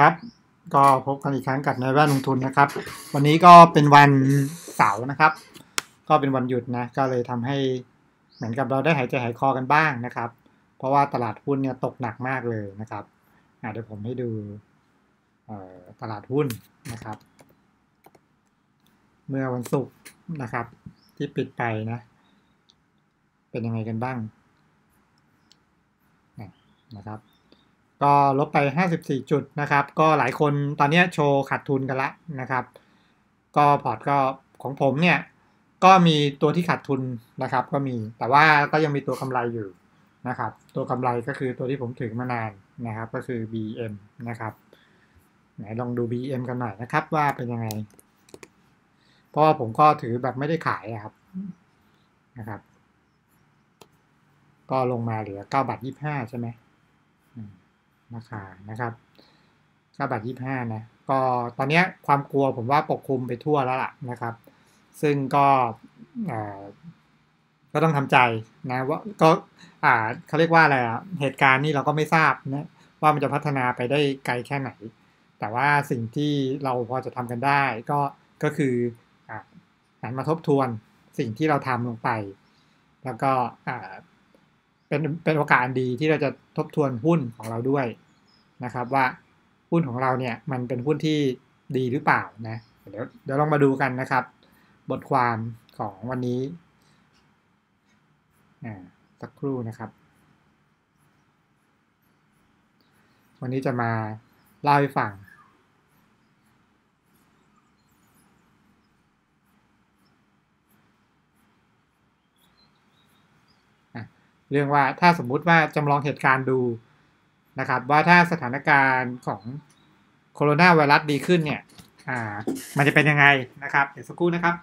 ครับก็พบกันอีกครั้งกับนายแว่นลงทุนนะครับ วันนี้ก็เป็นวันเสาร์นะครับ ก็เป็นวันหยุดนะก็เลยทำให้เหมือนกับเราได้หายใจหายคอกันบ้างนะครับ เพราะว่าตลาดหุ้นเนี่ยตกหนักมากเลยนะครับเดี๋ยวผมให้ดูตลาดหุ้นนะครับ เมื่อวันศุกร์นะครับ ที่ปิดไปนะ เป็นยังไงกันบ้างนะครับ ก็ลบไป 54 จุดนะครับ ก็หลายคนตอนนี้โชว์ขาดทุนกันละนะครับ ก็พอร์ตก็ของผมเนี่ย ก็มีตัวที่ขาดทุนนะครับ ก็มีแต่ว่าก็ยังมีตัวกำไรอยู่นะครับ ตัวกำไรก็คือตัวที่ผมถือมานานนะครับ ก็คือ BM นะครับไหนลองดู BM กันหน่อยนะครับ ว่าเป็นยังไง เพราะว่าผมก็ถือแบบไม่ได้ขายครับนะครับ ก็ลงมาเหลือ9บาท25 ใช่ไหม ราคานะครับ9บาท25นะก็ตอนนี้ความกลัวผมว่าปกคลุมไปทั่วแล้วล่ะนะครับ ซึ่งก็ก็ต้องทำใจนะว่าก็อ่าเขาเรียกว่าอะไรอะเหตุการณ์นี้เราก็ไม่ทราบนะว่ามันจะพัฒนาไปได้ไกลแค่ไหน แต่ว่าสิ่งที่เราพอจะทำกันได้ ก็ก็คืออ่าหันมาทบทวนสิ่งที่เราทำลงไป แล้วก็อ่า เป็นเป็นโอกาสดีที่เราจะทบทวนหุ้นของเราด้วยนะครับว่าหุ้นของเราเนี่ยมันเป็นหุ้นที่ดีหรือเปล่านะเดี๋ยวเดี๋ยวลองมาดูกันนะครับ บทความของวันนี้สักครู่นะครับ วันนี้จะมาเล่าให้ฟัง เรื่องว่าถ้าสมมุติว่าจำลองเหตุการณ์ดูนะครับ ว่าถ้าสถานการณ์ของโคโรนาไวรัสดีขึ้นเนี่ยอ่ามันจะเป็นยังไงนะครับ เดี๋ยวสักครู่นะครับ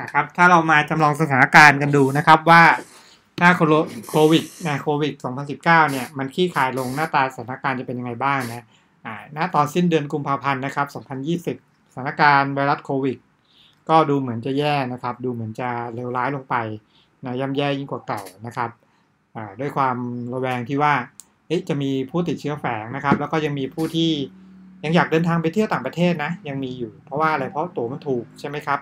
นะครับถ้าเรามาจำลองสถานการณ์กันดูนะครับว่าถ้าโควิดนะโควิด 2019 เนี่ย มันขี้คายลงหน้าตาสถานการณ์จะเป็นยังไงบ้างนะ ณตอนสิ้นเดือนกุมภาพันธ์นะครับ 2020 สถานการณ์ไวรัสโควิด ก็ดูเหมือนจะแย่นะครับ ดูเหมือนจะเลวร้ายลงไปนะย่ำแย่ยิ่งกว่าเก่านะครับด้วยความระแวงที่ว่าจะมีผู้ติดเชื้อแฝงนะครับ แล้วก็ยังมีผู้ที่ยังอยากเดินทางไปเที่ยวต่างประเทศนะ ยังมีอยู่ เพราะว่าอะไรเพราะตั๋วมันถูกใช่ไหมครับ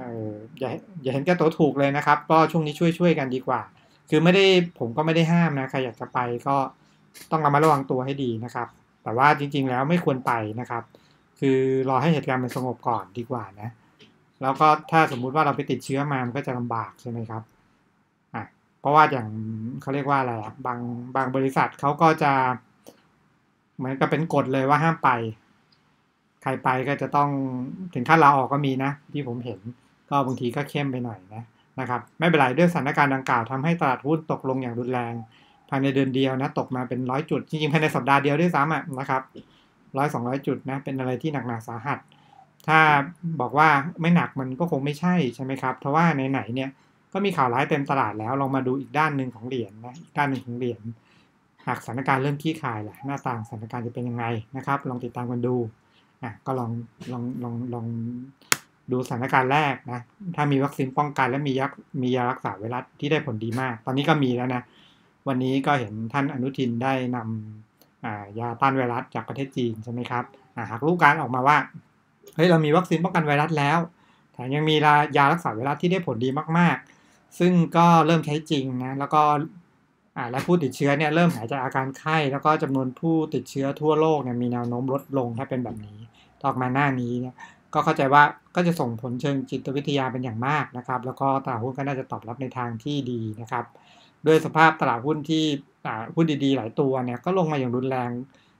อออย่าอย่าเห็นแก่ตั๋วถูกเลยนะครับ ก็ช่วงนี้ช่วยช่วยกันดีกว่า คือไม่ได้ผมก็ไม่ได้ห้ามนะใครอยากจะไปก็ต้องระมัดระวังตัวให้ดีนะครับ แต่ว่าจริง ๆ แล้วไม่ควรไปนะครับ คือรอให้เหตุการณ์มันสงบก่อนดีกว่านะ แล้วก็ถ้าสมมุติว่าเราไปติดเชื้อมามันก็จะลำบากใช่ไหมครับอะเพราะว่าอย่างเขาเรียกว่าอะไรอะบางบางบริษัทเขาก็จะ เหมือนกับเป็นกฎเลยว่าห้ามไป ใครไปก็จะต้องถึงขั้นลาออกก็มีนะ ที่ผมเห็นก็บางทีก็เข้มไปหน่อยนะนะครับ ไม่เป็นไรด้วยสถานการณ์ดังกล่าวทำให้ตลาดหุ้นตกลงอย่างรุนแรง ภายในเดือนเดียวนะตกมาเป็นร้อยจุด จริงๆภายในสัปดาห์เดียวด้วยซ้ำอะนะครับร้อยสองร้อยจุดนะเป็นอะไรที่หนักหนาสาหัส ถ้าบอกว่าไม่หนักมันก็คงไม่ใช่ใช่ไหมครับ เพราะว่าไหนๆเนี่ยก็มีข่าวร้ายเต็มตลาดแล้วลองมาดูอีกด้านหนึ่งของเหรียญนนะอีกด้านหนึ่งของเหรียญหากสถานการณ์เริ่มขี้คายแหละหน้าต่างสถานการณ์จะเป็นยังไงนะครับ ลองติดตามกันดูอะก็ลองลองลองลองดูสถานการณ์แรกนะถ้ามีวัคซีนป้องกันและมียักมียารักษาไวรัสที่ได้ผลดีมาก ตอนนี้ก็มีแล้วนะ วันนี้ก็เห็นท่านอนุทินได้นำยาต้านไวรัสจากประเทศจีนใช่ไหมครับหากรู้การออกมาว่าเฮ้ยเรามีวัคซีนป้องกันไวรัสแล้วแถมยังมียารักษาไวรัสที่ได้ผลดีมากๆ ซึ่งก็เริ่มใช้จริงนะแล้วก็และผู้ติดเชื้อเนี่ยเริ่มหายจากอาการไข้ แล้วก็จำนวนผู้ติดเชื้อทั่วโลกเนี่ยมีแนวโน้มลดลงถ้าเป็นแบบนี้ออกมาหน้านี้เนี่ย ก็เข้าใจว่าก็จะส่งผลเชิงจิตวิทยาเป็นอย่างมากนะครับ แล้วก็ตลาดหุ้นก็น่าจะตอบรับในทางที่ดีนะครับ ด้วยสภาพตลาดหุ้นที่หุ้นดีๆ หลายตัวเนี่ยก็ลงมาอย่างรุนแรง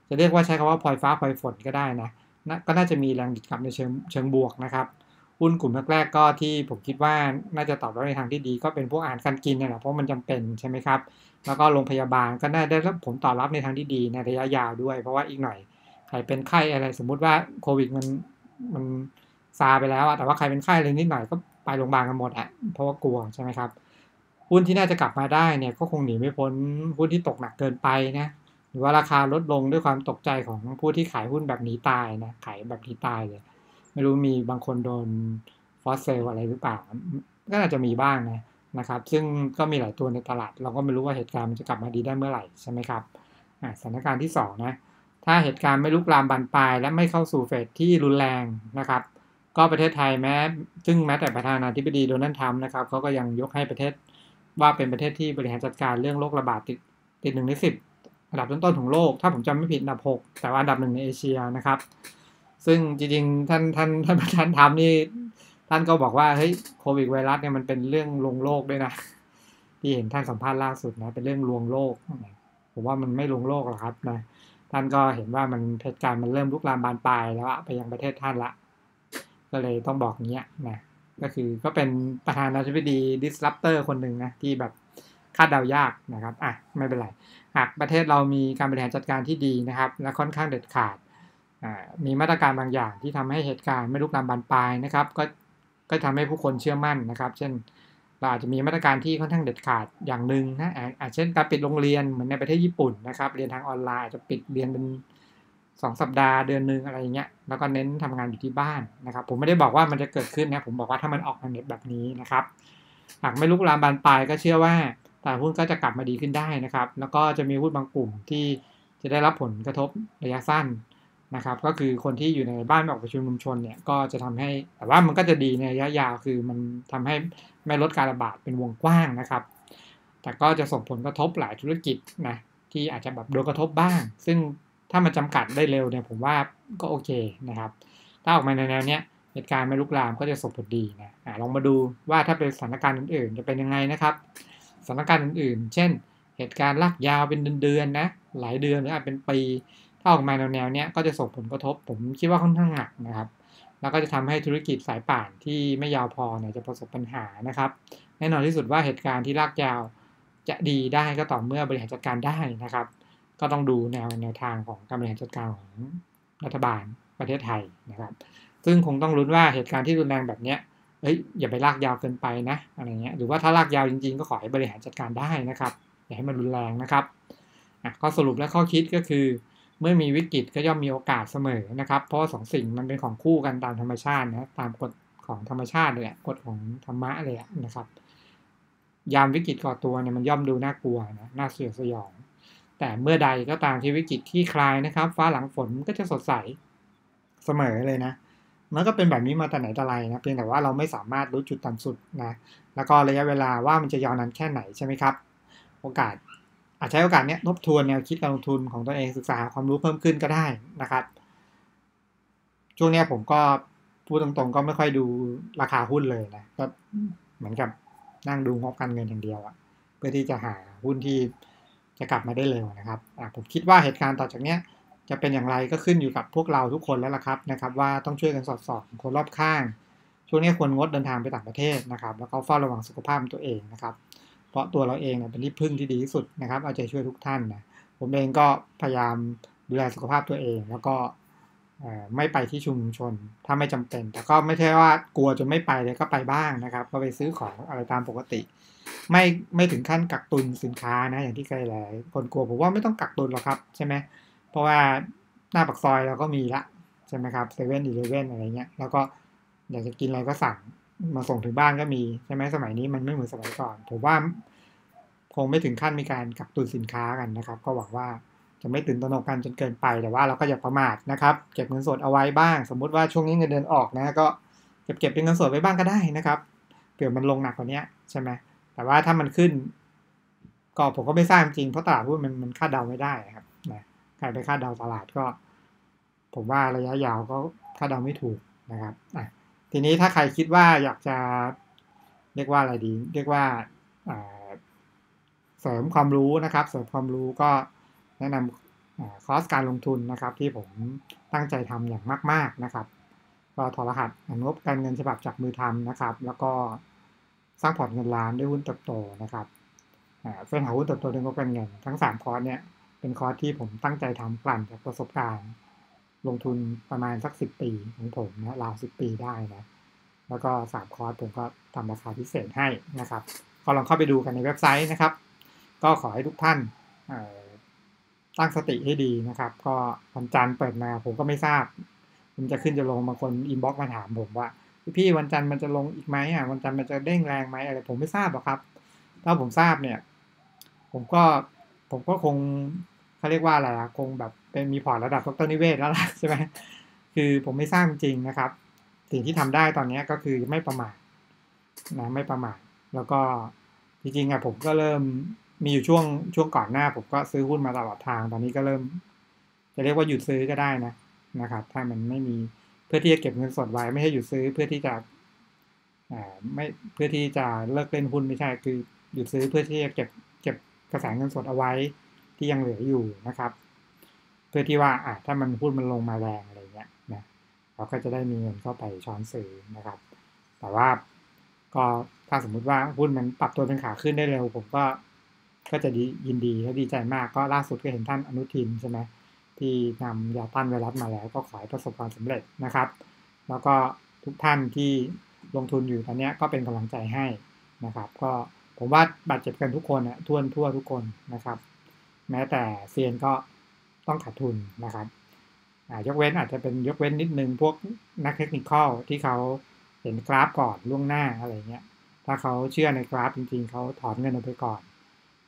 จะเรียกว่าใช้คำว่าพลอยฟ้าพลอยฝนก็ได้นะนะก็น่าจะมีแรงดิดกลับในเชิงเชิงบวกนะครับหุ้นกลุ่มแรกๆก็ที่ผมคิดว่าน่าจะตอบรับในทางที่ดี ก็เป็นพวกอาหารการกินนี่แหละเพราะมันจำเป็นใช่ไหมครับ แล้วก็โรงพยาบาลก็น่าได้รับผลตอบรับในทางที่ดีในระยะยาวด้วย เพราะว่าอีกหน่อยใครเป็นไข้อะไรสมมุติว่าโควิดมัน มันซาไปแล้วอะแต่ว่าใครเป็นไข้อะไรนิดหน่อยก็ไปโรงพยาบาลกันหมดอะเพราะว่ากลัวใช่ไหมครับหุ้นที่น่าจะกลับมาได้เนี่ยก็คงหนีไม่พ้นหุ้นที่ตกหนักเกินไปนะหรือว่าราคาลดลงด้วยความตกใจของผู้ที่ขายหุ้นแบบนี้ตายนะขายแบบนี้ตายเลยไม่รู้มีบางคนโดนฟอสเซลอะไรหรือเปล่าก็อาจจะมีบ้างนะนะครับ ซึ่งก็มีหลายตัวในตลาด เราก็ไม่รู้ว่าเหตุการณ์มันจะกลับมาดีได้เมื่อไหร่ใช่ไหมครับสถานการณ์ที่2นะ ถ้าเหตุการณ์ไม่ลุกลามบานปลาย และไม่เข้าสู่เฟสที่รุนแรงนะครับ ก็ประเทศไทยแม้ ซึ่งแม้แต่ประธานาธิบดีโดนัลด์ทรัมป์นะครับเขาก็ยังยกให้ประเทศว่าเป็นประเทศที่บริหารจัดการเรื่องโรคระบาดติดติดหนึ่งในสิบอันดับต้นๆของโลก ถ้าผมจำไม่ผิดอันดับหกแต่ว่าอันดับหนึ่งในเอเชียนะครับ ซึ่งจริงๆท่านท่านท่านประธานทำนี่ท่านก็บอกว่าเฮ้ยโควิดไวรัสเนี่ยมันเป็นเรื่องลวงโลกด้วยนะ ที่เห็นท่านสัมภาษณ์ล่าสุดนะเป็นเรื่องลวงโลก ผมว่ามันไม่ลวงโลกหรอกครับนะ ท่านก็เห็นว่ามันเหตุการณ์มันเริ่มลุกลามบานปลายแล้วไปยังประเทศท่านละ ก็เลยต้องบอกเงี้ยนะก็คือก็เป็นประธานาธิบดี disruptor คนหนึ่งนะที่แบบคาดเดายากนะครับอะไม่เป็นไร หากประเทศเรามีการบริหารจัดการที่ดีนะครับ และค่อนข้างเด็ดขาดมีมาตรการบางอย่างที่ทำให้เหตุการณ์ไม่ลุกลามบานปลายนะครับ ก็ก็ทำให้ผู้คนเชื่อมั่นนะครับ เช่น เราอาจจะมีมาตรการที่ค่อนข้างเด็ดขาดอย่างหนึ่งนะอาจเช่นการปิดโรงเรียนเหมือนในประเทศญี่ปุ่นนะครับ เรียนทางออนไลน์จะปิดเรียนเป็นสองสัปดาห์เดือนหนึ่งอะไรอย่างเงี้ยแล้วก็เน้นทำงานอยู่ที่บ้านนะครับ ผมไม่ได้บอกว่ามันจะเกิดขึ้นนะผมบอกว่าถ้ามันออกมาเน็ตแบบนี้นะครับ หากไม่ลุกลามบานปลายก็เชื่อว่าตลาดหุ้นก็จะกลับมาดีขึ้นได้นะครับ แล้วก็จะมีหุ้นบางกลุ่มที่จะได้รับผลกระทบระยะสั้น นะครับ ก็คือคนที่อยู่ในบ้านออกประชุมชุมชนเนี่ยก็จะทำให้ แต่ว่ามันก็จะดีในระยะยาวคือมันทำให้ไม่ลดการระบาดเป็นวงกว้างนะครับ แต่ก็จะส่งผลกระทบหลายธุรกิจนะที่อาจจะแบบโดนกระทบบ้าง ซึ่งถ้ามันจำกัดได้เร็วเนี่ยผมว่าก็โอเคนะครับ ถ้าออกมาในแนวเนี้ยเหตุการณ์ไม่ลุกลามก็จะส่งผลดีนะลองมาดูว่าถ้าเป็นสถานการณ์อื่นๆ จะเป็นยังไงนะครับสถานการณ์อื่นๆ เช่น เหตุการณ์ลากยาวเป็นเดือนๆนะหลายเดือนหรืออาจเป็นปี ถ้าออกมาแนวๆนี้ก็จะส่งผลกระทบ ผมคิดว่าค่อนข้างหนักนะครับ แล้วก็จะทำให้ธุรกิจสายป่านที่ไม่ยาวพอเนี่ยจะประสบปัญหานะครับ แน่นอนที่สุดว่าเหตุการณ์ที่ลากยาวจะดีได้ก็ต่อเมื่อบริหารจัดการได้นะครับ ก็ต้องดูแนวแนวทางของการบริหารจัดการของรัฐบาลประเทศไทยนะครับ ซึ่งคงต้องลุ้นว่าเหตุการณ์ที่รุนแรงแบบนี้เฮ้ยอย่าไปลากยาวเกินไปนะอะไรเงี้ยหรือว่าถ้าลากยาวจริงๆ ก็ขอให้บริหารจัดการได้นะครับ อย่าให้มันรุนแรงนะครับอะข้อสรุปและข้อคิดก็คือ เมื่อมีวิกฤตก็ย่อมมีโอกาสเสมอนะครับ เพราะสองสิ่งมันเป็นของคู่กันตามธรรมชาตินะตามกฎของธรรมชาติเลยกฎของธรรมะเลยนะครับ ยามวิกฤตก่อตัวเนี่ยมันย่อมดูน่ากลัวนะน่าเสียสยอง แต่เมื่อใดก็ตามที่วิกฤตที่คลายนะครับ ฟ้าหลังฝนก็จะสดใสเสมอเลยนะมันก็เป็นแบบนี้มาแต่ไหนแต่ไรนะเพียงแต่ว่าเราไม่สามารถรู้จุดต่ำสุดนะแล้วก็ระยะเวลาว่ามันจะยาวนานแค่ไหนใช่ไหมครับ โอกาส อาจใช้โอกาสนี้ทบทวนแนวคิดการลงทุนของตัวเองศึกษาความรู้เพิ่มขึ้นก็ได้นะครับ ช่วงนี้ผมก็พูดตรงๆ ก็ไม่ค่อยดูราคาหุ้นเลยนะก็เหมือนกับนั่งดูงบการเงินอย่างเดียวอะเพื่อที่จะหาหุ้นที่จะกลับมาได้เร็วนะครับผมคิดว่าเหตุการณ์ต่อจากเนี้ยจะเป็นอย่างไรก็ขึ้นอยู่กับพวกเราทุกคนแล้วล่ะครับนะครับ ว่าต้องช่วยกันสอดส่องคนรอบข้าง ช่วงนี้ควรงดเดินทางไปต่างประเทศนะครับ แล้วก็เฝ้าระวังสุขภาพตัวเองนะครับ เพราะตัวเราเองเป็นที่พึ่งที่ดีที่สุดนะครับ เอาใจช่วยทุกท่านนะผมเองก็พยายามดูแลสุขภาพตัวเอง แล้วก็ไม่ไปที่ชุมชนถ้าไม่จำเป็น แต่ก็ไม่ใช่ว่ากลัวจนไม่ไปเลยก็ไปบ้างนะครับ ก็ไปซื้อของอะไรตามปกติ ไม่ไม่ถึงขั้นกักตุนสินค้านะอย่างที่เคยหลายคนกลัวผมว่าไม่ต้องกักตุนหรอกครับใช่ไหมเพราะว่าหน้าปักซอยเราก็มีละใช่ไหมครับเซเว่นอีเลเว่นอะไรเงี้ยแล้วก็อยากจะกินอะไรก็สั่ง มาส่งถึงบ้านก็มีใช่ไหมสมัยนี้มันไม่เหมือนสมัยก่อน ผมว่าคงไม่ถึงขั้นมีการกักตุนสินค้ากันนะครับ ก็หวังว่าจะไม่ตื่นตระหนกกันจนเกินไปแต่ว่าเราก็อย่าประมาทนะครับเก็บเงินสดเอาไว้บ้าง สมมุติว่าช่วงนี้เงินเดือนออกนะก็เก็บเก็บเป็นเงินสดไว้บ้างก็ได้นะครับเผื่อมันลงหนักกว่านี้ใช่ไหมแต่ว่าถ้ามันขึ้น ก็ผมก็ไม่ทราบจริงเพราะตลาดหุ้นมันมันคาดเดาไม่ได้ครับนะใครไปคาดเดาตลาดก็ ผมว่าระยะยาวก็คาดเดาไม่ถูกนะครับอะ ทีนี้ถ้าใครคิดว่าอยากจะเรียกว่าอะไรดี เรียกว่าเสริมความรู้นะครับ เสริมความรู้ก็แนะนำคอร์สการลงทุนนะครับ ที่ผมตั้งใจทำอย่างมาก ๆนะครับก็ถอดรหัสงบการเงินฉบับจับมือทำนะครับ แล้วก็สร้างพอร์ตเงินล้านด้วยหุ้นเติบโตนะครับเฟ้นหาหุ้นเติบโตด้วยงบการเงิน ทั้ง 3 คอร์สเนี่ยเป็นคอร์สที่ผมตั้งใจทำกลั่นจากประสบการณ์ ลงทุนประมาณสักสิบปีของผมนะราวสิบปีได้นะ แล้วก็สามคอร์สผมก็ทำราคาพิเศษให้นะครับ ก็ลองเข้าไปดูกันในเว็บไซต์นะครับ ก็ขอให้ทุกท่านตั้งสติให้ดีนะครับ ก็วันจันทร์เปิดมาผมก็ไม่ทราบผมจะขึ้นจะลงบางคน inbox มาถามผมว่า พี่วันจันทร์มันจะลงอีกไหมอะวันจันทร์มันจะเด้งแรงไหมอะไรผมไม่ทราบหรอกครับ ถ้าผมทราบเนี่ย ผมก็ผมก็คง เขาเรียกว่าอะไรอะคงแบบเป็นมีพอร์ตระดับดร.นิเวศน์แล้วล่ะใช่ไหมคือผมไม่ทราบจริงนะครับ สิ่งที่ทำได้ตอนนี้ก็คือไม่ประมาทนะไม่ประมาทแล้วก็จริงๆอะผมก็เริ่มมีอยู่ช่วงช่วงก่อนหน้า ผมก็ซื้อหุ้นมาตลอดทาง ตอนนี้ก็เริ่ม จะเรียกว่าหยุดซื้อก็ได้นะนะครับ ถ้ามันไม่มีเพื่อที่จะเก็บเงินสดไว้ ไม่ให้หยุดซื้อเพื่อที่จะอ่าไม่เพื่อที่จะเลิกเล่นหุ้นไม่ใช่คือหยุดซื้อเพื่อที่จะเก็บเก็บกระแสเงินสดเอาไว้ ที่ยังเหลืออยู่นะครับ เพื่อที่ว่าอ่าถ้ามันหุ้นมันลงมาแรงอะไรเงี้ยนะเราก็จะได้มีเงินเข้าไปช้อนซื้อนะครับ แต่ว่าก็ถ้าสมมุติว่าหุ้นมันปรับตัวเป็นขาขึ้นได้เร็ว ผมก็ก็จะดียินดีและดีใจมากก็ล่าสุดก็เห็นท่านอนุทินใช่ไหมที่นำยาต้านไวรัสมาแล้วก็ขอให้ประสบความสำเร็จนะครับ แล้วก็ทุกท่านที่ลงทุนอยู่ตอนนี้ก็เป็นกำลังใจให้นะครับ ก็ผมว่าบาดเจ็บกันทุกคนอะทั่วทั่วทุกคนนะครับ แม้แต่เซียนก็ต้องขาดทุนนะครับยกเว้นอาจจะเป็นยกเว้นนิดนึงพวกนักเทคนิคอลที่เขาเห็นกราฟก่อนล่วงหน้าอะไรเงี้ย ถ้าเขาเชื่อในกราฟจริงๆ เขาถอนเงินออกไปก่อน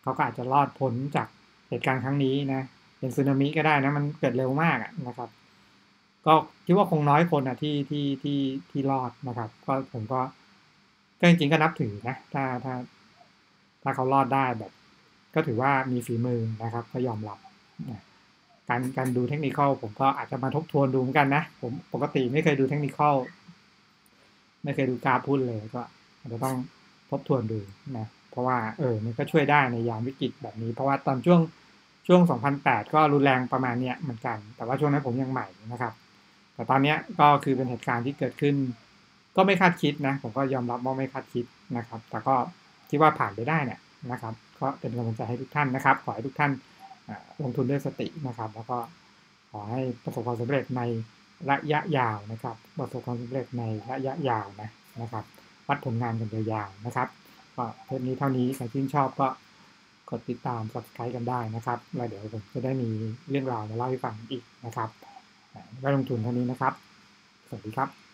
เขาก็อาจจะรอดพ้นจากเหตุการณ์ครั้งนี้นะเป็นสึนามิก็ได้นะ มันเกิดเร็วมากนะครับ ก็คิดว่าคงน้อยคนอะที่ที่ที่ที่รอดนะครับ ก็ผมก็ก็จริงๆก็นับถือนะ ถ้าถ้า ถ้าเขารอดได้แบบ ก็ถือว่ามีฝีมือนะครับก็ยอมรับการการดูเทคนิคผมก็อาจจะมาทบทวนดูเหมือนกันนะ ผมปกติไม่เคยดูเทคนิคไม่เคยดูกราฟพุ่นเลยก็อาจจะต้องทบทวนดูนะ เพราะว่าเออมันก็ช่วยได้ในยามวิกฤตแบบนี้ เพราะว่าตอนช่วงช่วง 2008 ก็รุนแรงประมาณเนี้ยเหมือนกัน แต่ว่าช่วงนั้นผมยังใหม่นะครับ แต่ตอนนี้ก็คือเป็นเหตุการณ์ที่เกิดขึ้น ก็ไม่คาดคิดนะ ผมก็ยอมรับว่าไม่คาดคิดนะครับ แต่ก็คิดว่าผ่านไปได้เนี่ยนะครับ ก็เป็นกำลังใจให้ทุกท่านนะครับ ขอให้ทุกท่านลงทุนด้วยสตินะครับ แล้วก็ขอให้ประสบความสำเร็จในระยะยาวนะครับ ประสบความสำเร็จในระยะยาวนะนะครับ วัดผลงานกันยาวๆนะครับก็เทปนี้เท่านี้ใครชื่นชอบก็กดติดตาม subscribe กันได้นะครับแล้วเดี๋ยวผมจะได้มีเรื่องราวมาเล่าให้ฟังอีกนะครับไว้ลงทุนเท่านี้นะครับ สวัสดีครับ